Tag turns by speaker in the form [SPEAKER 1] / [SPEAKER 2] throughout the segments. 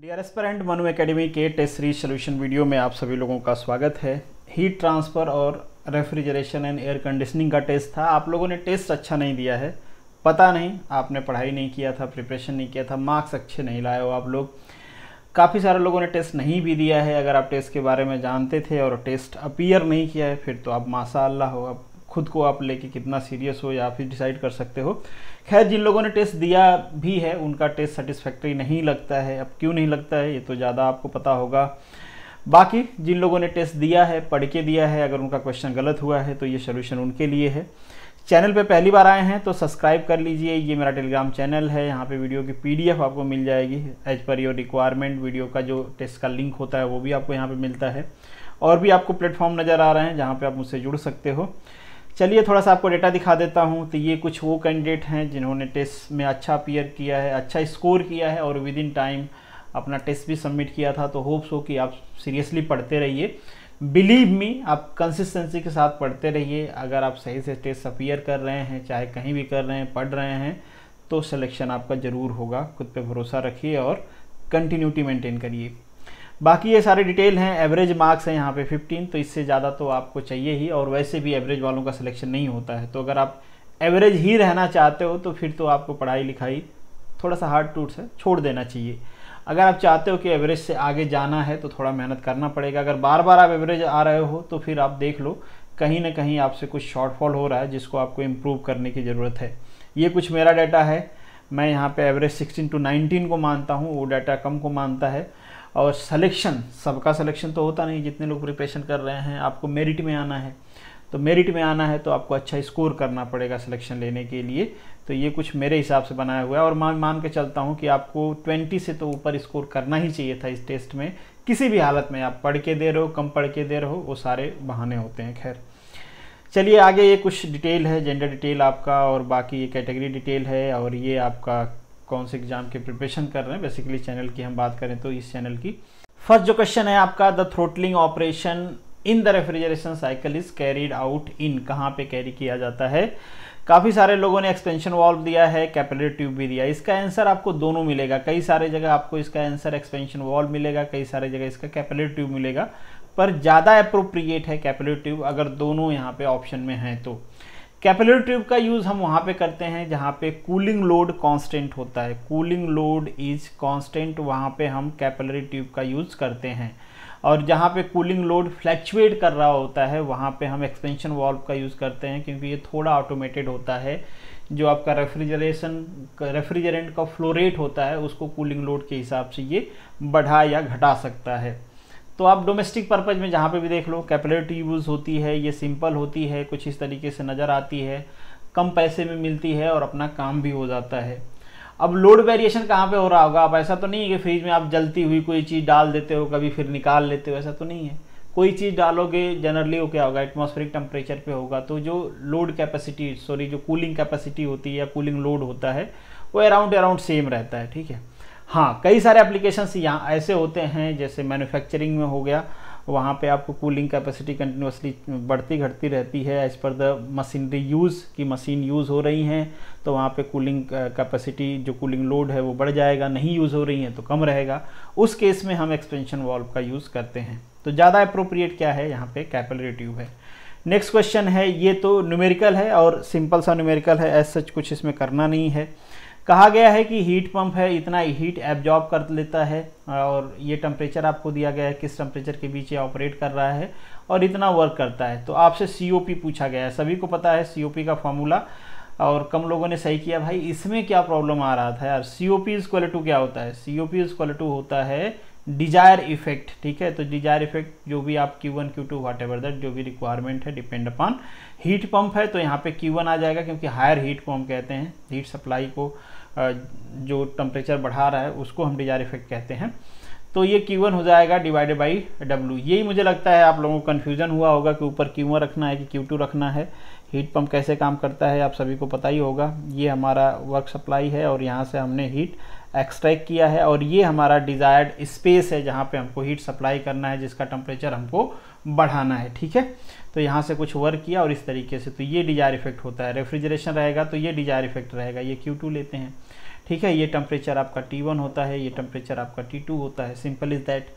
[SPEAKER 1] Dear aspirant Manu academy के test series solution video में आप सभी लोगों का स्वागत है। हीट ट्रांसफ़र और रेफ्रिजरेशन एंड एयर कंडीशनिंग का टेस्ट था। आप लोगों ने टेस्ट अच्छा नहीं दिया है। पता नहीं, आपने पढ़ाई नहीं किया था प्रिपरेशन नहीं किया था मार्क्स अच्छे नहीं लाए हो आप लोग। काफ़ी सारे लोगों ने टेस्ट नहीं भी दिया है। अगर आप टेस्ट के बारे में जानते थे और टेस्ट अपीयर नहीं किया है, फिर तो आप माशा हो अब खुद को आप लेके कितना सीरियस हो या फिर डिसाइड कर सकते हो। खैर, जिन लोगों ने टेस्ट दिया भी है, उनका टेस्ट सेटिस्फैक्ट्री नहीं लगता है। अब क्यों नहीं लगता है, ये तो ज़्यादा आपको पता होगा। बाकी, जिन लोगों ने टेस्ट दिया है, पढ़ के दिया है, अगर उनका क्वेश्चन गलत हुआ है तो ये सोल्यूशन उनके लिए है। चैनल पे पहली बार आए हैं तो सब्सक्राइब कर लीजिए। ये मेरा टेलीग्राम चैनल है, यहाँ पे वीडियो की पीडीएफ आपको मिल जाएगी। As per your requirement video का जो टेस्ट का लिंक होता है, वो भी आपको यहाँ पे मिलता है। और भी आपको प्लेटफॉर्म नज़र आ रहे हैं, जहाँ पे आप मुझसे जुड़ सकते हो। चलिए थोड़ा सा आपको डेटा दिखा देता हूँ। तो ये कुछ वो कैंडिडेट हैं जिन्होंने टेस्ट में अच्छा अपियर किया है अच्छा स्कोर किया है और विद इन टाइम अपना टेस्ट भी सबमिट किया था। तो होप्स हो कि आप सीरियसली पढ़ते रहिए। बिलीव मी आप कंसिस्टेंसी के साथ पढ़ते रहिए। अगर आप सही से टेस्ट अपियर कर रहे हैं, चाहे कहीं भी कर रहे हैं, पढ़ रहे हैं तो सिलेक्शन आपका ज़रूर होगा। खुद पे भरोसा रखिए और कंटिन्यूटी मेंटेन करिए। बाकी ये सारे डिटेल हैं एवरेज मार्क्स हैं यहाँ पे 15 तो इससे ज़्यादा तो आपको चाहिए ही, और वैसे भी एवरेज वालों का सिलेक्शन नहीं होता है। तो अगर आप एवरेज ही रहना चाहते हो तो फिर तो आपको पढ़ाई लिखाई थोड़ा सा हार्ड टूट से छोड़ देना चाहिए। अगर आप चाहते हो कि एवरेज से आगे जाना है तो थोड़ा मेहनत करना पड़ेगा। अगर बार बार आप एवरेज आ रहे हो तो फिर आप देख लो, कहीं ना कहीं आपसे कुछ शॉर्टफॉल हो रहा है, जिसको आपको इम्प्रूव करने की ज़रूरत है। ये कुछ मेरा डाटा है। मैं यहाँ पे एवरेज 16 टू 19 को मानता हूँ, वो डाटा कम को मानता है। और सिलेक्शन सबका सिलेक्शन तो होता नहीं, जितने लोग प्रिपरेशन कर रहे हैं, आपको मेरिट में आना है। तो मेरिट में आना है तो आपको अच्छा स्कोर करना पड़ेगा सिलेक्शन लेने के लिए। तो ये कुछ मेरे हिसाब से बनाया हुआ है और मान मान के चलता हूँ कि आपको 20 से तो ऊपर स्कोर करना ही चाहिए था इस टेस्ट में। किसी भी हालत में आप पढ़ के दे रहे हो, कम पढ़ के दे रहे हो, वो सारे बहाने होते हैं, खैर। चलिए आगे ये कुछ डिटेल है जेंडर डिटेल आपका और बाकी ये कैटेगरी डिटेल है और ये आपका कौन से एग्ज़ाम के प्रिपरेशन कर रहे हैं। बेसिकली चैनल की हम बात करें तो इस चैनल की। फ़र्स्ट जो क्वेश्चन है आपका the throttling operation in the refrigeration cycle is carried out in कहाँ पे कैरी किया जाता है? काफ़ी सारे लोगों ने एक्सपेंशन वॉल्व दिया है कैपिलरी ट्यूब भी दिया इसका आंसर आपको दोनों मिलेगा। कई सारे जगह आपको इसका आंसर एक्सपेंशन वॉल्व मिलेगा, कई सारे जगह इसका कैपिलरी ट्यूब मिलेगा। पर ज़्यादा अप्रोप्रिएट है कैपिलरी ट्यूब अगर दोनों यहाँ पे ऑप्शन में हैं तो। कैपिलरी ट्यूब का यूज़ हम वहाँ पे करते हैं, जहाँ पे कूलिंग लोड कांस्टेंट होता है। कूलिंग लोड इज़ कांस्टेंट, वहाँ पे हम कैपिलरी ट्यूब का यूज़ करते हैं। और जहाँ पे कूलिंग लोड फ्लैक्चुएट कर रहा होता है, वहाँ पे हम एक्सपेंशन वॉल्व का यूज़ करते हैं, क्योंकि ये थोड़ा ऑटोमेटेड होता है। जो आपका रेफ्रिजरेशन रेफ्रिजरेंट का फ्लो रेट होता है, उसको कूलिंग लोड के हिसाब से ये बढ़ा या घटा सकता है। तो आप डोमेस्टिक पर्पज़ में जहाँ पे भी देख लो कैपिलरी यूज़ होती है, ये सिंपल होती है, कुछ इस तरीके से नज़र आती है, कम पैसे में मिलती है और अपना काम भी हो जाता है। अब लोड वेरिएशन कहाँ पे हो रहा होगा? अब ऐसा तो नहीं है कि फ्रिज में आप जलती हुई कोई चीज़ डाल देते हो, कभी फिर निकाल लेते हो, ऐसा तो नहीं है। कोई चीज़ डालोगे जनरली वो क्या होगा? एटमॉस्फेरिक टेम्परेचर पे होगा। तो जो लोड कैपेसिटी सॉरी जो कूलिंग कैपेसिटी होती है या कूलिंग लोड होता है, वो अराउंड अराउंड सेम रहता है, ठीक है? हाँ कई सारे एप्लीकेशंस यहाँ ऐसे होते हैं, जैसे मैन्युफैक्चरिंग में हो गया, वहाँ पे आपको कूलिंग कैपेसिटी कंटिन्यूसली बढ़ती घटती रहती है as per the machinery use की मशीन यूज़ हो रही हैं तो वहाँ पे कूलिंग कैपेसिटी जो कूलिंग लोड है, वो बढ़ जाएगा, नहीं यूज़ हो रही हैं तो कम रहेगा। उस केस में हम एक्सपेंशन वॉल्व का यूज़ करते हैं। तो ज़्यादा अप्रोप्रिएट क्या है, यहाँ पे कैपिलरी ट्यूब है। नेक्स्ट क्वेश्चन है, ये तो न्यूमेरिकल है, और सिंपल सा न्यूमेरिकल है एज सच कुछ इसमें करना नहीं है। कहा गया है कि हीट पंप है, इतना हीट एब्जॉर्ब कर लेता है, और ये टेम्परेचर आपको दिया गया है, किस टेम्परेचर के बीच ये ऑपरेट कर रहा है, और इतना वर्क करता है। तो आपसे सीओपी पूछा गया है। सभी को पता है सीओपी का फॉर्मूला और कम लोगों ने सही किया। भाई, इसमें क्या प्रॉब्लम आ रहा था यार? सी ओ पी इज़ क्वालिटू क्या होता है? सी ओ पी इज़ क्वालिटू होता है डिज़ायर इफ़ेक्ट ठीक है? तो डिज़ायर इफ़ेक्ट जो भी आप Q1 Q2 watt ever that जो भी रिक्वायरमेंट है डिपेंड अपॉन हीट पंप है तो यहाँ पे Q1 आ जाएगा क्योंकि हायर हीट पंप कहते हैं हीट सप्लाई को जो टेम्परेचर बढ़ा रहा है, उसको हम डिज़ायर इफ़ेक्ट कहते हैं. तो ये Q1 हो जाएगा डिवाइडेड बाई W. यही मुझे लगता है, आप लोगों को कन्फ्यूज़न हुआ होगा कि ऊपर Q1 रखना है कि Q2 रखना है. हीट पंप कैसे काम करता है, आप सभी को पता ही होगा. ये हमारा वर्क सप्लाई है और यहाँ से हमने हीट एक्सट्रैक्ट किया है और ये हमारा डिज़ायर्ड स्पेस है जहाँ पे हमको हीट सप्लाई करना है, जिसका टेम्परेचर हमको बढ़ाना है, ठीक है? तो यहाँ से कुछ वर्क किया और इस तरीके से तो ये डिज़ायर इफ़ेक्ट होता है। रेफ्रिजरेशन रहेगा तो ये डिज़ायर इफ़ेक्ट रहेगा, ये Q2 लेते हैं, ठीक है? ये टेम्परेचर आपका T1 होता है, ये टेम्परेचर आपका T2 होता है सिंपल इज़ दैट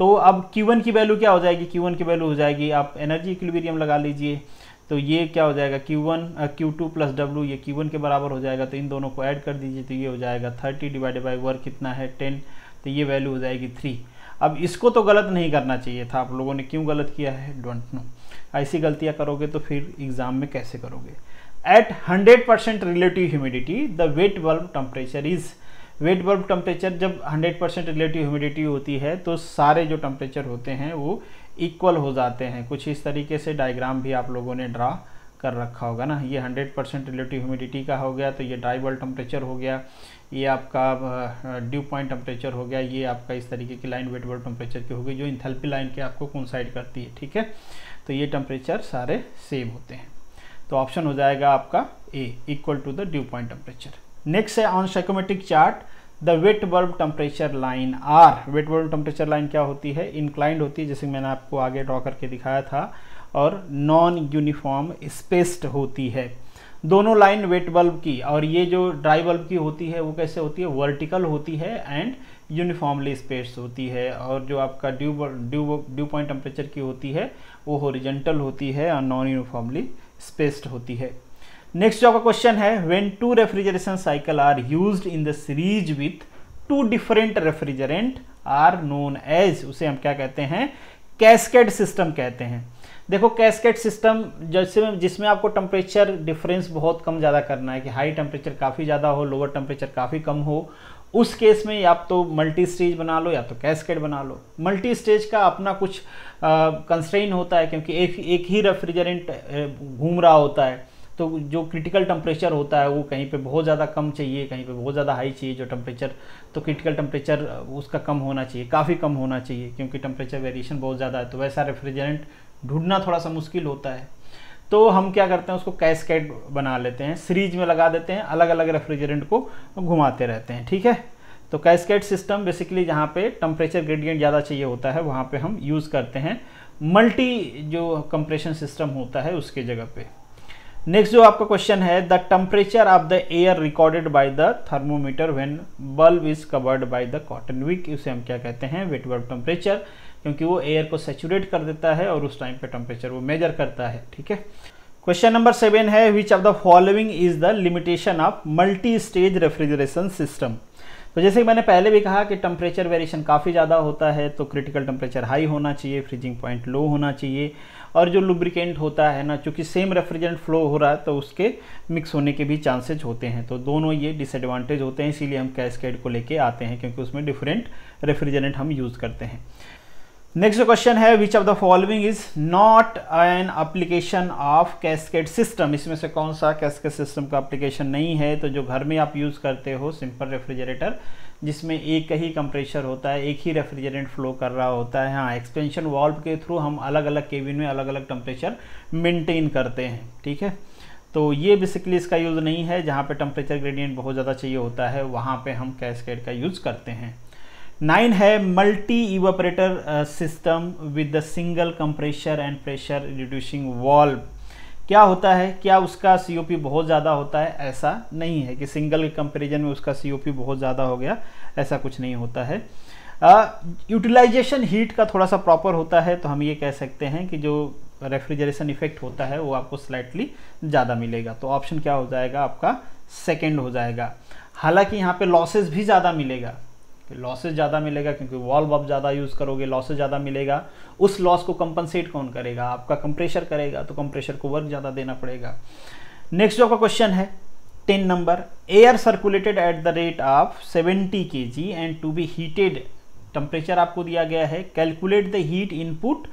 [SPEAKER 1] तो अब Q1 की वैल्यू क्या हो जाएगी? Q1 की वैल्यू हो जाएगी, आप एनर्जी इक्विलिब्रियम लगा लीजिए तो ये क्या हो जाएगा? Q1 Q2 प्लस डब्ल्यू ये Q1 के बराबर हो जाएगा तो इन दोनों को ऐड कर दीजिए तो ये हो जाएगा 30 डिवाइडेड बाई वर्क कितना है? 10 तो ये वैल्यू हो जाएगी 3 अब इसको तो गलत नहीं करना चाहिए था, आप लोगों ने क्यों गलत किया है? डोंट नो ऐसी गलतियाँ करोगे तो फिर एग्ज़ाम में कैसे करोगे? At 100 percent relative humidity the wet bulb temperature is wet bulb temperature जब 100 परसेंट रिलेटिव ह्यूमिडिटी होती है तो सारे जो टेम्परेचर होते हैं, वो इक्वल हो जाते हैं। कुछ इस तरीके से डायग्राम भी आप लोगों ने ड्रा कर रखा होगा ना। ये 100 परसेंट रिलेटिव ह्यूमिडिटी का हो गया तो ये ड्राई बल्ब टेम्परेचर हो गया। ये आपका ड्यू पॉइंट टेम्परेचर हो गया। ये आपका इस तरीके की लाइन वेट बल्ब टेम्परेचर की हो गई, जो इंथेल्पी लाइन के आपको कोइंसाइड करती है, ठीक है? तो ये टेम्परेचर सारे सेम होते हैं। तो ऑप्शन हो जाएगा आपका A equal to the dew point temperature next है on psychometric chart the wet bulb temperature line are, wet bulb temperature line क्या होती है? इंक्लाइंड होती है, जैसे मैंने आपको आगे ड्रॉ करके दिखाया था, और नॉन यूनिफॉर्म स्पेस्ड होती है। दोनों लाइन वेट बल्ब की, और ये जो ड्राई बल्ब की होती है, वो कैसे होती है? वर्टिकल होती है एंड यूनिफॉर्मली स्पेस्ड होती है, और जो आपका dew dew dew point temperature की होती है, वो होरिजेंटल होती है और नॉन यूनिफॉर्मली स्पेस्ड होती है। नेक्स्ट जो आपका क्वेश्चन है when two refrigeration cycle are used in the series with two different refrigerant are known as उसे हम क्या कहते हैं? कैस्केड सिस्टम कहते हैं। देखो कैस्केड सिस्टम जैसे जिसमें आपको टेम्परेचर डिफरेंस बहुत कम ज़्यादा करना है, कि हाई टेम्परेचर काफ़ी ज़्यादा हो लोअर टेम्परेचर काफ़ी कम हो, उस केस में या तो मल्टी स्टेज बना लो या तो कैस्केड बना लो। मल्टी स्टेज का अपना कुछ कंस्ट्रेन होता है, क्योंकि एक एक ही रेफ्रिजरेंट घूम रहा होता है। तो जो क्रिटिकल टेम्परेचर होता है, वो कहीं पे बहुत ज़्यादा कम चाहिए, कहीं पे बहुत ज़्यादा हाई चाहिए जो टेम्परेचर तो क्रिटिकल टेम्परेचर उसका कम होना चाहिए, काफ़ी कम होना चाहिए, क्योंकि टेम्परेचर वेरिएशन बहुत ज़्यादा है तो वैसा रेफ्रिजरेंट ढूंढना थोड़ा सा मुश्किल होता है। तो हम क्या करते हैं, उसको कैसकेट बना लेते हैं सीरीज़ में लगा देते हैं अलग अलग रेफ्रिजरेंट को घुमाते रहते हैं, ठीक है? तो कैसकेट सिस्टम बेसिकली जहाँ पे टेम्परेचर ग्रेडियंट ज़्यादा चाहिए होता है, वहाँ पे हम यूज़ करते हैं मल्टी जो कंप्रेशन सिस्टम होता है, उसके जगह पे। नेक्स्ट जो आपका क्वेश्चन है the temperature of the air recorded by the thermometer when bulb is covered by the cotton wick उसे हम क्या कहते हैं? वेट बल्ब टेम्परेचर क्योंकि वो एयर को सेचुरेट कर देता है और उस टाइम पे टेम्परेचर वो मेजर करता है, ठीक है? क्वेश्चन नंबर सेवन है which of the following is the limitation of multi stage refrigeration system तो जैसे कि मैंने पहले भी कहा कि टेम्परेचर वेरिएशन काफ़ी ज़्यादा होता है तो क्रिटिकल टेम्परेचर हाई होना चाहिए फ्रीजिंग पॉइंट लो होना चाहिए और जो लुब्रिकेंट होता है ना, चूँकि सेम रेफ्रिजरेंट फ्लो हो रहा है तो उसके मिक्स होने के भी चांसेज होते हैं। तो दोनों ये डिसएडवांटेज होते हैं, इसीलिए हम कैसकेड को लेके आते हैं, क्योंकि उसमें डिफरेंट रेफ्रिजरेंट हम यूज़ करते हैं। नेक्स्ट क्वेश्चन है which of the following is not an application of cascade system इसमें से कौन सा कैसकेड सिस्टम का अप्लीकेशन नहीं है? तो जो घर में आप यूज़ करते हो सिंपल रेफ्रिजरेटर जिसमें एक ही कंप्रेशर होता है, एक ही रेफ्रिजरेंट फ्लो कर रहा होता है। हाँ एक्सपेंशन वॉल्व के थ्रू हम अलग अलग केबिन में अलग अलग टेम्परेचर मेंटेन करते हैं, ठीक है? तो ये बेसिकली इसका यूज़ नहीं है। जहाँ पे टेम्परेचर ग्रेडियंट बहुत ज़्यादा चाहिए होता है, वहाँ पे हम कैसकेड का यूज़ करते हैं। नाइन है multi evaporator system with the single compressor and pressure reducing valve क्या होता है क्या उसका सीओपी बहुत ज़्यादा होता है? ऐसा नहीं है कि सिंगल के कंपेरिजन में उसका सीओपी बहुत ज़्यादा हो गया ऐसा कुछ नहीं होता है। यूटिलाइजेशन uh, हीट का थोड़ा सा प्रॉपर होता है तो हम ये कह सकते हैं कि जो रेफ्रिजरेशन इफ़ेक्ट होता है वो आपको स्लाइटली ज़्यादा मिलेगा। तो ऑप्शन क्या हो जाएगा? आपका सेकेंड हो जाएगा। हालाँकि यहाँ पे लॉसेस भी ज़्यादा मिलेगा। लॉसेस ज़्यादा मिलेगा क्योंकि वॉल्व आप ज़्यादा यूज़ करोगे लॉसेस ज़्यादा मिलेगा। उस लॉस को कंपनसेट कौन करेगा? आपका कंप्रेशर करेगा तो कंप्रेशर को वर्क ज़्यादा देना पड़ेगा। नेक्स्ट जो आपका क्वेश्चन है ten number air circulated at the rate of seventy K G and to be heated temperature आपको दिया गया है calculate the heat input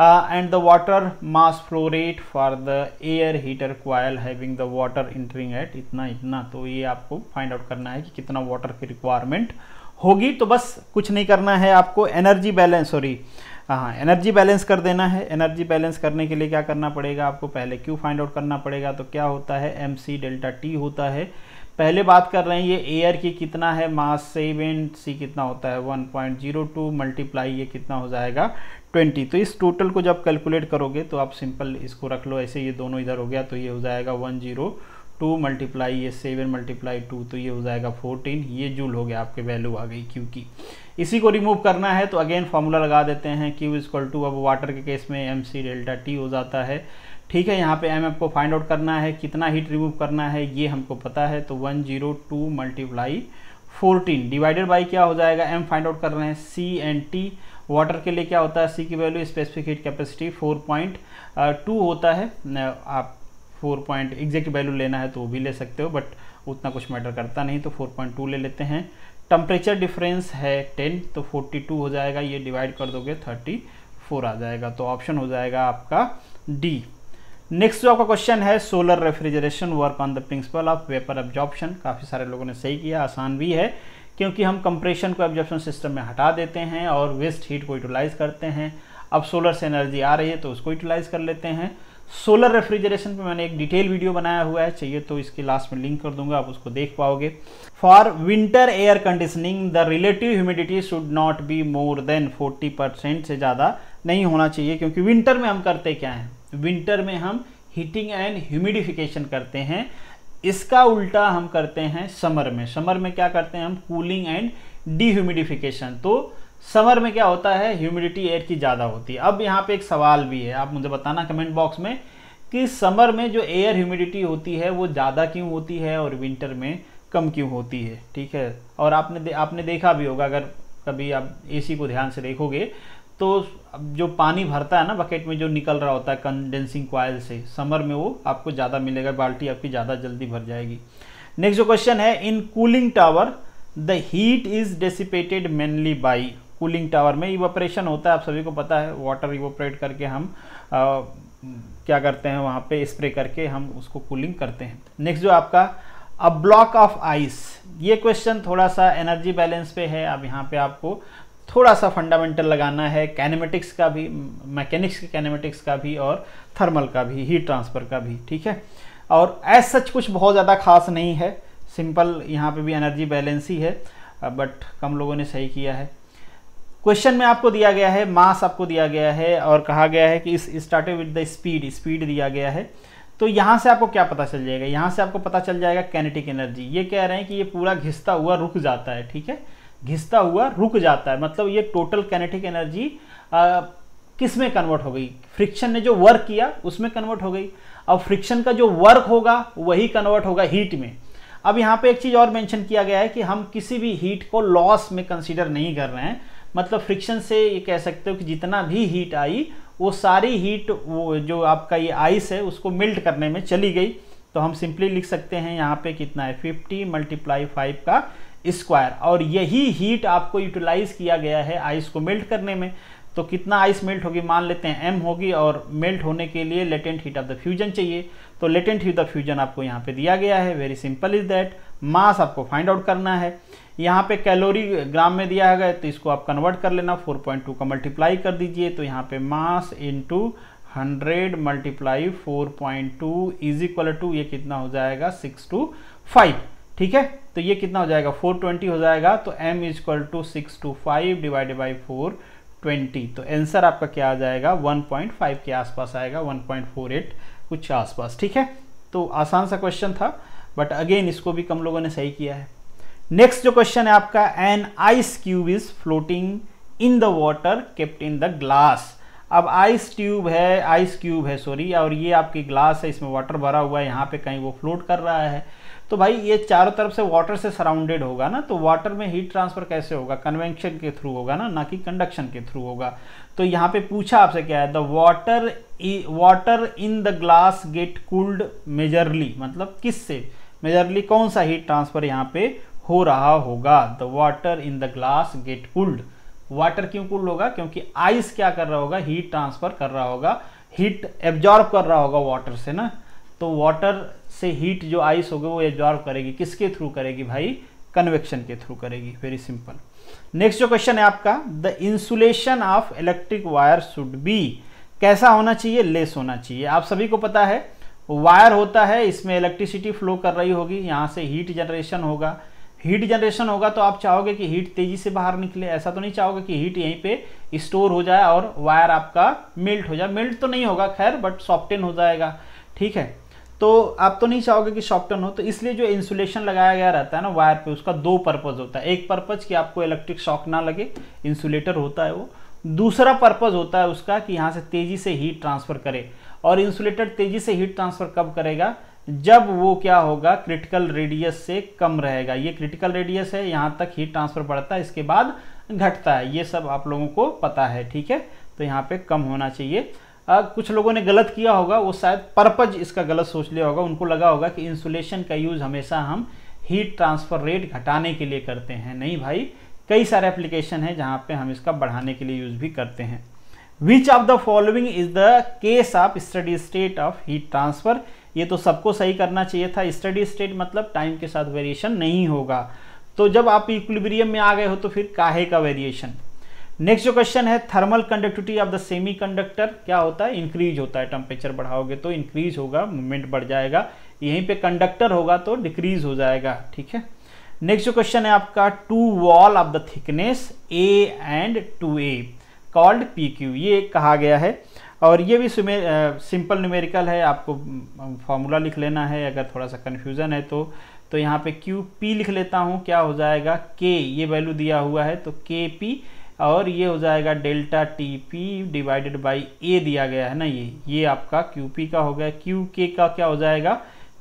[SPEAKER 1] and the water mass flow rate for the air heater coil having the water entering at इतना इतना तो ये आपको find out करना है कि कितना वाटर की रिक्वायरमेंट होगी तो बस कुछ नहीं करना है आपको। एनर्जी बैलेंस सॉरी हाँ एनर्जी बैलेंस कर देना है। एनर्जी बैलेंस करने के लिए क्या करना पड़ेगा आपको? पहले क्यू फाइंड आउट करना पड़ेगा। तो क्या होता है? एम सी डेल्टा टी होता है। पहले बात कर रहे हैं ये एयर की कितना है? मास सेवन सी कितना होता है? One point zero two multiply ये कितना हो जाएगा? ट्वेंटी तो इस टोटल को जब कैलकुलेट करोगे तो आप सिंपल इसको रख लो। ऐसे ये दोनों इधर हो गया तो ये हो जाएगा वन ज़ीरो टू मल्टीप्लाई, ये सेवन मल्टीप्लाई टू तो ये हो जाएगा फोर्टीन। ये जूल हो गया, आपके वैल्यू आ गई क्यू की इसी को रिमूव करना है तो अगेन फार्मूला लगा देते हैं क्यू इज़ इजक्वल टू अब वाटर के केस में एम सी डेल्टा टी हो जाता है। ठीक है, यहाँ पे एम एफ़ को फाइंड आउट करना है, कितना हीट रिमूव करना है, ये हमको पता है तो one zero two multiply fourteen divided by क्या हो जाएगा? एम फाइंड आउट कर रहे हैं सी एंड टी वाटर के लिए क्या होता है? सी की value specific heat capacity four point two होता है आप फोर पॉइंट एग्जैक्ट वैल्यू लेना है तो वो भी ले सकते हो, बट उतना कुछ मैटर करता नहीं तो फोर पॉइंट टू ले लेते हैं। टेम्परेचर डिफरेंस है टेन तो फोर्टी टू हो जाएगा, ये डिवाइड कर दोगे थर्टी फोर आ जाएगा तो ऑप्शन हो जाएगा आपका डी। नेक्स्ट जो आपका क्वेश्चन है, solar refrigeration work on the principle of vapour absorption, काफ़ी सारे लोगों ने सही किया, आसान भी है, क्योंकि हम कंप्रेशन को एब्जॉर्प्शन सिस्टम में हटा देते हैं और वेस्ट हीट को यूटिलाइज करते हैं। अब सोलर से एनर्जी आ रही है तो उसको यूटिलाइज कर लेते हैं। सोलर रेफ्रिजरेशन पे मैंने एक डिटेल वीडियो बनाया हुआ है, चाहिए तो इसके लास्ट में लिंक कर दूँगा, आप उसको देख पाओगे। For winter air conditioning the relative humidity should not be more than 40 percent से ज़्यादा नहीं होना चाहिए, क्योंकि विंटर में हम करते क्या हैं? विंटर में हम हीटिंग एंड ह्यूमिडिफिकेशन करते हैं। इसका उल्टा हम करते हैं समर में। समर में क्या करते हैं? हम कूलिंग एंड डीह्यूमिडिफिकेशन तो समर में क्या होता है? ह्यूमिडिटी एयर की ज़्यादा होती है। अब यहाँ पे एक सवाल भी है। आप मुझे बताना कमेंट बॉक्स में कि समर में जो एयर ह्यूमिडिटी होती है वो ज़्यादा क्यों होती है और विंटर में कम क्यों होती है? ठीक है? और आपने दे, आपने देखा भी होगा अगर कभी आप एसी को ध्यान से देखोगे तो जो पानी भरता है ना बकेट में जो निकल रहा होता है कंडेंसिंग क्वाइल से समर में वो आपको ज़्यादा मिलेगा बाल्टी आपकी ज़्यादा जल्दी भर जाएगी। नेक्स्ट जो क्वेश्चन है in cooling tower the heat is dissipated mainly by cooling tower में इवोपरेशन होता है आप सभी को पता है वाटर इवोपरेट करके हम आ, क्या करते हैं वहाँ पे स्प्रे करके हम उसको कूलिंग करते हैं। नेक्स्ट जो आपका अ ब्लॉक ऑफ़ आइस ये क्वेश्चन थोड़ा सा एनर्जी बैलेंस पे है। अब यहाँ पे आपको थोड़ा सा फंडामेंटल लगाना है कैनेमेटिक्स का भी मैकेनिक्स के कैनेमेटिक्स का भी और थर्मल का भी हीट ट्रांसफ़र का भी ठीक है? और एज सच कुछ बहुत ज़्यादा खास नहीं है सिंपल यहाँ पे भी एनर्जी बैलेंस ही है बट कम लोगों ने सही किया है। क्वेश्चन में आपको दिया गया है मास आपको दिया गया है और कहा गया है कि इस started with the speed speed दिया गया है। तो यहाँ से आपको क्या पता चल जाएगा? यहाँ से आपको पता चल जाएगा कैनेटिक एनर्जी ये कह रहे हैं कि ये पूरा घिसता हुआ रुक जाता है, ठीक है? घिसता हुआ रुक जाता है। मतलब ये टोटल कैनेटिक एनर्जी किसमें कन्वर्ट हो गई? फ्रिक्शन ने जो वर्क किया, उसमें कन्वर्ट हो गई। अब फ्रिक्शन का जो वर्क होगा, वही कन्वर्ट होगा हीट में। अब यहाँ पे एक चीज़ और मेंशन किया गया है कि हम किसी भी हीट को लॉस में कंसीडर नहीं कर रहे हैं। मतलब फ्रिक्शन से ये कह सकते हो कि जितना भी हीट आई, वो सारी हीट वो जो आपका ये आइस है, उसको मिल्ट करने में चली गई। तो हम सिंपली लिख सकते हैं यहाँ पे कितना है? 50 मल्टीप्लाई फाइव का स्क्वायर और यही हीट आपको यूटिलाइज किया गया है आइस को मिल्ट करने में। तो कितना आइस मेल्ट होगी मान लेते हैं एम होगी और मेल्ट होने के लिए latent heat of the fusion चाहिए। तो लेटेंट हीट ऑफ़ फ्यूजन आपको यहाँ पे दिया गया है। Very simple is that mass आपको फाइंड आउट करना है। यहाँ पे कैलोरी ग्राम में दिया गया तो इसको आप कन्वर्ट कर लेना। 4.2 का मल्टीप्लाई कर दीजिए तो यहाँ पे mass into hundred multiply four point two is equal to ये कितना हो जाएगा? सिक्स टू फाइव ठीक है? तो ये कितना हो जाएगा? 420 हो जाएगा। तो m is equal to six two five divided by four twenty तो आंसर आपका क्या आ जाएगा? 1.5 के आसपास आएगा 1.48 कुछ आसपास, ठीक है? तो आसान सा क्वेश्चन था बट अगेन इसको भी कम लोगों ने सही किया है। नेक्स्ट जो क्वेश्चन है आपका an ice cube is floating in the water kept in the glass अब आइस ट्यूब है आइस क्यूब है सॉरी और ये आपकी ग्लास है, इसमें वाटर भरा हुआ है, यहाँ पे कहीं वो फ्लोट कर रहा है। तो भाई ये चारों तरफ़ से वाटर से सराउंडेड होगा ना तो वाटर में हीट ट्रांसफ़र कैसे होगा? कन्वेंशन के थ्रू होगा ना ना कि कंडक्शन के थ्रू होगा। तो यहाँ पे पूछा आपसे क्या है? The water water in the glass get cooled majorly मतलब किससे? मेजरली कौन सा हीट ट्रांसफ़र यहाँ पे हो रहा होगा? The water in the glass get cooled water क्यों कूल्ड होगा? क्योंकि आइस क्या कर रहा होगा? हीट ट्रांसफ़र कर रहा होगा। हीट एब्जॉर्ब कर रहा होगा वाटर से ना। तो वाटर से हीट जो आइस होगी वो एब्जॉर्व करेगी। किसके थ्रू करेगी भाई? कन्वेक्शन के थ्रू करेगी। वेरी सिंपल नेक्स्ट जो क्वेश्चन है आपका the insulation of electric wire should be कैसा होना चाहिए? लेस होना चाहिए। आप सभी को पता है वायर होता है, इसमें इलेक्ट्रिसिटी फ्लो कर रही होगी। यहाँ से हीट जनरेशन होगा। हीट जनरेशन होगा तो आप चाहोगे कि हीट तेज़ी से बाहर निकले। ऐसा तो नहीं चाहोगे कि हीट यहीं पे स्टोर हो जाए और वायर आपका मेल्ट हो जाए। मेल्ट तो नहीं होगा, खैर बट सॉफ्टेन हो जाएगा। ठीक है? तो आप तो नहीं चाहोगे कि शॉक टर्न हो तो इसलिए जो इंसुलेशन लगाया गया रहता है ना वायर पे, उसका दो पर्पज होता है। एक पर्पज कि आपको इलेक्ट्रिक शॉक ना लगे इंसुलेटर होता है वो। दूसरा पर्पज होता है उसका कि यहाँ से तेज़ी से हीट ट्रांसफ़र करे। और इंसुलेटर तेज़ी से हीट ट्रांसफ़र कब करेगा? जब वो क्या होगा? क्रिटिकल रेडियस से कम रहेगा। ये क्रिटिकल रेडियस है, यहाँ तक हीट ट्रांसफ़र बढ़ता है, इसके बाद घटता है। ये सब आप लोगों को पता है, ठीक है? तो यहाँ पे कम होना चाहिए। आ, कुछ लोगों ने गलत किया होगा वो शायद पर्पज इसका गलत सोच लिया होगा। उनको लगा होगा कि इंसुलेशन का यूज़ हमेशा हम हीट ट्रांसफ़र रेट घटाने के लिए करते हैं। नहीं भाई कई सारे एप्लीकेशन है जहाँ पे हम इसका बढ़ाने के लिए यूज़ भी करते हैं। Which of the following is the case of steady state of heat transfer ये तो सबको सही करना चाहिए था। स्टडी स्टेट मतलब टाइम के साथ वेरिएशन नहीं होगा। तो जब आप इक्विलिब्रियम में आ गए हो तो फिर काहे का वेरिएशन नेक्स्ट जो क्वेश्चन है thermal conductivity of the semiconductor क्या होता है? इंक्रीज होता है टेम्परेचर बढ़ाओगे तो इंक्रीज होगा मूवमेंट बढ़ जाएगा। यहीं पे कंडक्टर होगा तो डिक्रीज हो जाएगा, ठीक है? नेक्स्ट जो क्वेश्चन है आपका two wall of the thickness A and two A called P Q ये कहा गया है। और ये भी सिंपल न्यूमेरिकल है, आपको फॉर्मूला लिख लेना है, अगर थोड़ा सा कन्फ्यूज़न है तो। तो यहाँ पे क्यू पी लिख लेता हूँ, क्या हो जाएगा? के ये वैल्यू दिया हुआ है तो के पी और ये हो जाएगा delta T P divided by A दिया गया है ना ये? ये आपका क्यू पी का हो गया। क्यू के का क्या हो जाएगा?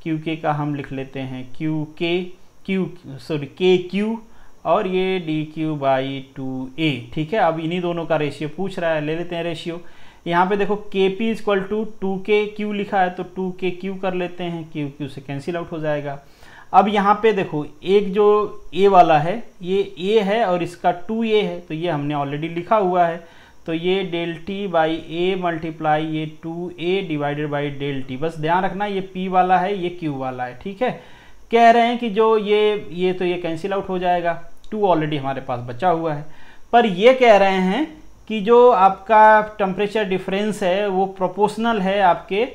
[SPEAKER 1] क्यू के का हम लिख लेते हैं क्यू के क्यू सॉरी के क्यू और ये D Q by two A. ठीक है? अब इन्हीं दोनों का रेशियो पूछ रहा है, ले लेते हैं रेशियो यहाँ पे देखो K P is equal to two K Q लिखा है तो टू के क्यू कर लेते हैं, क्यू क्यू से कैंसिल आउट हो जाएगा। अब यहाँ पे देखो, एक जो ए वाला है, ये ए है और इसका टू ए है तो ये हमने ऑलरेडी लिखा हुआ है। तो ये del T by A multiply ये two A divided by del T बस ध्यान रखना, ये पी वाला है, ये क्यू वाला है, ठीक है? कह रहे हैं कि जो ये ये तो ये कैंसिल आउट हो जाएगा। टू ऑलरेडी हमारे पास बचा हुआ है। पर ये कह रहे हैं कि जो आपका टेम्परेचर डिफरेंस है, वो प्रोपोर्शनल है आपके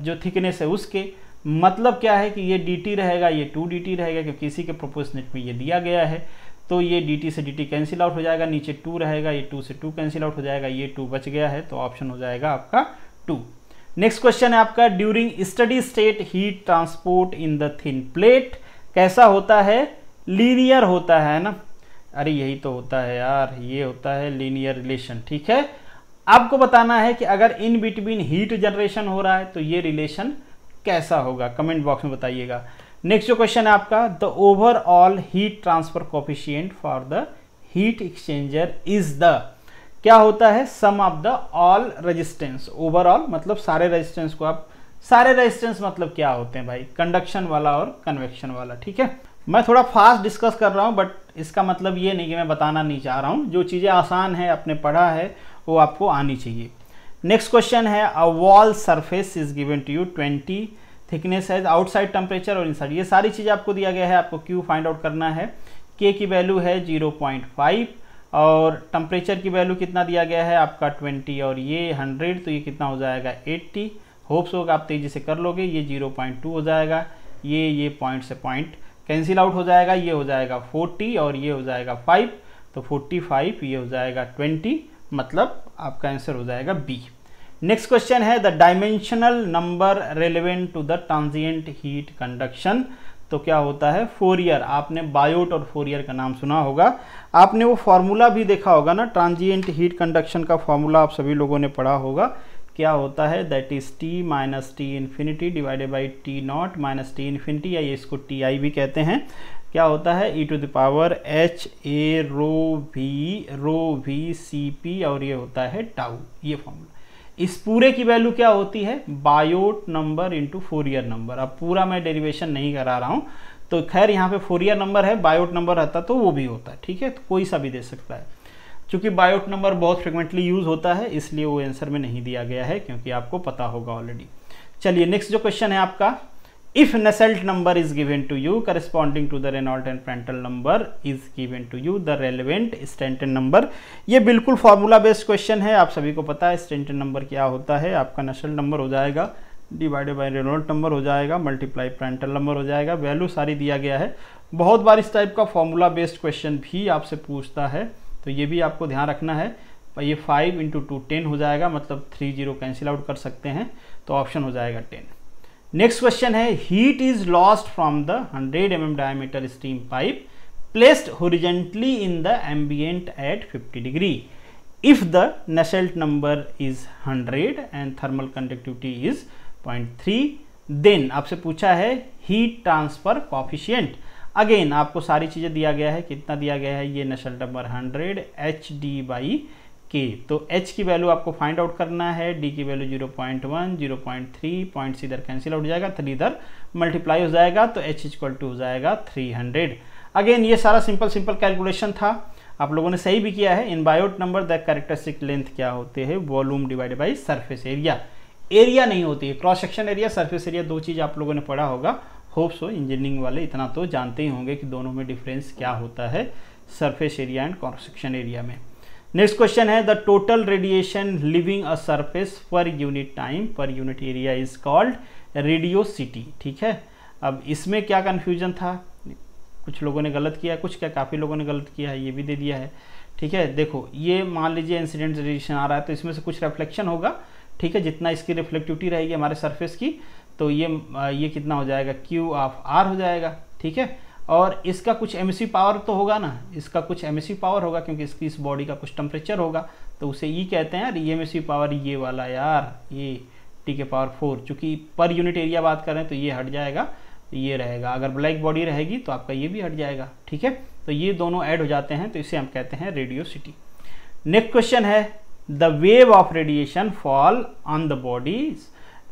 [SPEAKER 1] जो थिकनेस है उसके। मतलब क्या है कि ये डी रहेगा, ये टू डी रहेगा, क्योंकि इसी के प्रोपोर्शनेट में ये दिया गया है। तो ये DT से DT कैंसिल आउट हो जाएगा, नीचे टू रहेगा, ये टू से टू कैंसिल आउट हो जाएगा, ये टू बच गया है तो ऑप्शन हो जाएगा आपका टू नेक्स्ट क्वेश्चन है आपका during steady state heat transport in the thin plate कैसा होता है? लीनियर होता है ना? अरे यही तो होता है यार, ये होता है लीनियर रिलेशन ठीक है? आपको बताना है कि अगर इन बिटवीन हीट जनरेशन हो रहा है तो ये रिलेशन कैसा होगा? कमेंट बॉक्स में बताइएगा। नेक्स्ट जो क्वेश्चन है आपका the overall heat transfer coefficient for the heat exchanger is the क्या होता है? Sum of the all resistance overall मतलब सारे रेजिस्टेंस को आप सारे रेजिस्टेंस मतलब क्या होते हैं भाई? कंडक्शन वाला और कन्वेक्शन वाला, ठीक है? मैं थोड़ा फास्ट डिस्कस कर रहा हूँ बट इसका मतलब ये नहीं कि मैं बताना नहीं चाह रहा हूँ। जो चीज़ें आसान है, आपने पढ़ा है, वो आपको आनी चाहिए। नेक्स्ट क्वेश्चन है a wall surface is given to you twenty thickness है आउटसाइड टेम्परेचर और इनसाइड ये सारी चीज़ें आपको दिया गया है, आपको क्यू फाइंड आउट करना है. के की वैल्यू है ज़ीरो पॉइंट फाइव और टेम्परेचर की वैल्यू कितना दिया गया है, आपका ट्वेंटी और ये हंड्रेड तो ये कितना हो जाएगा एट्टी होप्स होगा आप तेज़ी से कर लोगे, ये ज़ीरो पॉइंट टू हो जाएगा. ये ये पॉइंट से पॉइंट कैंसिल आउट हो जाएगा, ये हो जाएगा फोर्टी और ये हो जाएगा फाइव तो फोर्टी फाइव ये हो जाएगा ट्वेंटी मतलब आपका आंसर हो जाएगा बी नेक्स्ट क्वेश्चन है the dimensional number relevant to the transient heat conduction तो क्या होता है? फोरियर आपने बायोट और फोरियर का नाम सुना होगा। आपने वो फॉर्मूला भी देखा होगा ना? ट्रांजिएंट हीट कंडक्शन का फॉर्मूला आप सभी लोगों ने पढ़ा होगा। क्या होता है? That is T minus T infinity divided by T naught minus T infinity या ये इसको टी आई भी कहते हैं। क्या होता है? E to the power H A rho V rho V C P और ये होता है टाउ ये फॉर्मूला इस पूरे की वैल्यू क्या होती है? Biot number into Fourier number अब पूरा मैं डेरिवेशन नहीं करा रहा हूँ तो खैर यहाँ पे फोरियर नंबर है, बायोट नंबर रहता तो वो भी होता है ठीक है? तो कोई सा भी दे सकता है। चूँकि बायोट नंबर बहुत फ्रिक्वेंटली यूज़ होता है, इसलिए वो आंसर में नहीं दिया गया है, क्योंकि आपको पता होगा ऑलरेडी चलिए नेक्स्ट जो क्वेश्चन है आपका if Nusselt number is given to you corresponding to the Reynolds and Prandtl number is given to you the relevant Stanton number ये बिल्कुल फॉर्मूला बेस्ड क्वेश्चन है, आप सभी को पता है स्टेंटन नंबर क्या होता है, आपका नसेल्ट नंबर हो जाएगा डिवाइडेड बाई रेनॉल्ट नंबर हो जाएगा मल्टीप्लाई फ्रेंटल नंबर हो जाएगा वैल्यू सारी दिया गया है। बहुत बार इस टाइप का फॉर्मूला बेस्ड क्वेश्चन भी आपसे पूछता है तो ये भी आपको ध्यान रखना है। ये फाइव इंटू टू टेन हो जाएगा मतलब थ्री ज़ीरो कैंसिल आउट कर सकते हैं तो ऑप्शन हो जाएगा टेन नेक्स्ट क्वेश्चन है heat is lost from the 100 M M diameter steam pipe placed horizontally in the ambient at 50 degree if the Nusselt number is 100 and thermal conductivity is 0.3 then आपसे पूछा है heat transfer coefficient again आपको सारी चीज़ें दिया गया है, कितना दिया गया है, ये Nusselt number 100 H D by K. तो h की वैल्यू आपको फाइंड आउट करना है। D की वैल्यू 0.1 0.3 पॉइंट्स इधर कैंसिल आउट हो जाएगा थ्री इधर मल्टीप्लाई हो जाएगा तो h इक्वल टू हो जाएगा 300 अगेन ये सारा सिंपल सिंपल कैलकुलेशन था। आप लोगों ने सही भी किया है। In Biot number the characteristic length क्या होते हैं? Volume divided by surface area area नहीं होती है। Cross section area surface area दो चीज़ आप लोगों ने पढ़ा होगा। होप सो इंजीनियरिंग वाले इतना तो जानते ही होंगे कि दोनों में डिफरेंस क्या होता है। Surface area and cross section area में। नेक्स्ट क्वेश्चन है the total radiation leaving a surface per unit time per unit area is called radiosity ठीक है? अब इसमें क्या कन्फ्यूज़न था? कुछ लोगों ने गलत किया, कुछ क्या काफ़ी लोगों ने गलत किया है, ये भी दे दिया है, ठीक है? देखो, ये मान लीजिए इंसिडेंट रेडिएशन आ रहा है तो इसमें से कुछ रिफ्लेक्शन होगा, ठीक है? जितना इसकी रिफ्लेक्टिविटी रहेगी हमारे सरफेस की तो ये ये कितना हो जाएगा? क्यू ऑफ़ आर हो जाएगा, ठीक है? और इसका कुछ एम पावर तो होगा ना, इसका कुछ एम पावर होगा क्योंकि इसकी इस बॉडी का कुछ टेम्परेचर होगा तो उसे ई e कहते हैं। यार, ये एम पावर ये वाला यार, ये टी के पावर फोर चूँकि पर यूनिट एरिया बात करें तो ये हट जाएगा, ये रहेगा। अगर ब्लैक बॉडी रहेगी तो आपका ये भी हट जाएगा, ठीक है? तो ये दोनों ऐड हो जाते हैं तो इसे हम कहते हैं रेडियो सिटी नेक्स्ट क्वेश्चन है the wave of radiation fall on the body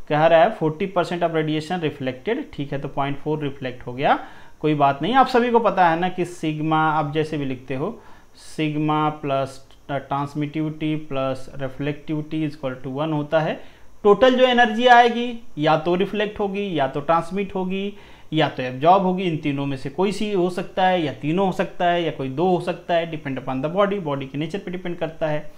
[SPEAKER 1] कह रहा है forty percent of radiation reflected ठीक है तो पॉइंट फोर रिफ्लेक्ट हो गया। कोई बात नहीं, आप सभी को पता है ना कि सिग्मा आप जैसे भी लिखते हो sigma plus transmittivity plus reflectivity equal to one होता है। टोटल जो एनर्जी आएगी, या तो रिफ्लेक्ट होगी, या तो ट्रांसमिट होगी, या तो एब्जॉर्ब होगी, इन तीनों में से कोई सी हो सकता है, या तीनों हो सकता है, या कोई दो हो सकता है depend upon the body body के नेचर पे डिपेंड करता है।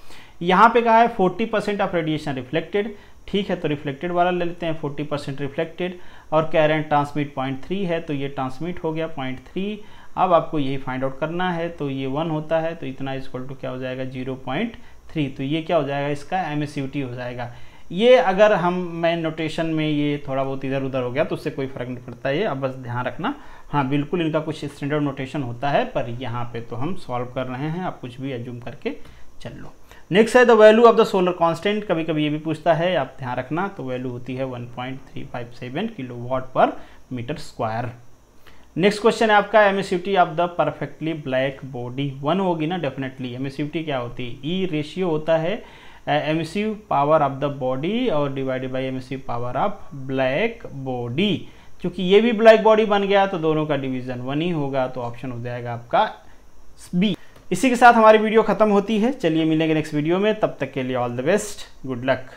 [SPEAKER 1] यहाँ पे कहा है 40 परसेंट ऑफ़ रेडिएशन रिफ्लेक्टेड ठीक है तो रिफ्लेक्टेड वाला ले लेते हैं 40 परसेंट रिफ्लेक्टेड और कह रहे हैं ट्रांसमिट पॉइंट थ्री है तो ये ट्रांसमिट हो गया पॉइंट थ्री। अब आपको यही फाइंड आउट करना है तो ये वन होता है तो इतना इक्वल टू क्या हो जाएगा? Zero point three. तो ये क्या हो जाएगा? इसका एमएसयूटी हो जाएगा। ये अगर हम, मैं नोटेशन में ये थोड़ा बहुत इधर उधर हो गया तो उससे कोई फ़र्क नहीं पड़ता ये, अब बस ध्यान रखना। हाँ बिल्कुल इनका कुछ स्टैंडर्ड नोटेशन होता है, पर यहाँ पे तो हम सॉल्व कर रहे हैं, आप कुछ भी एज्यूम करके चल। लो नेक्स्ट है the value of the solar constant कभी कभी ये भी पूछता है, आप ध्यान रखना तो वैल्यू होती है 1.357 kilowatt per metre square next question है आपका emissivity of the perfectly black body one होगी ना डेफिनेटली एमिसिविटी क्या होती? है ई रेशियो होता है emissive power of the body और divided by emissive power of black body क्योंकि ये भी ब्लैक बॉडी बन गया तो दोनों का डिवीज़न वन ही होगा तो ऑप्शन हो जाएगा आपका बी इसी के साथ हमारी वीडियो खत्म होती है। चलिए मिलेंगे नेक्स्ट वीडियो में। तब तक के लिए all the best good luck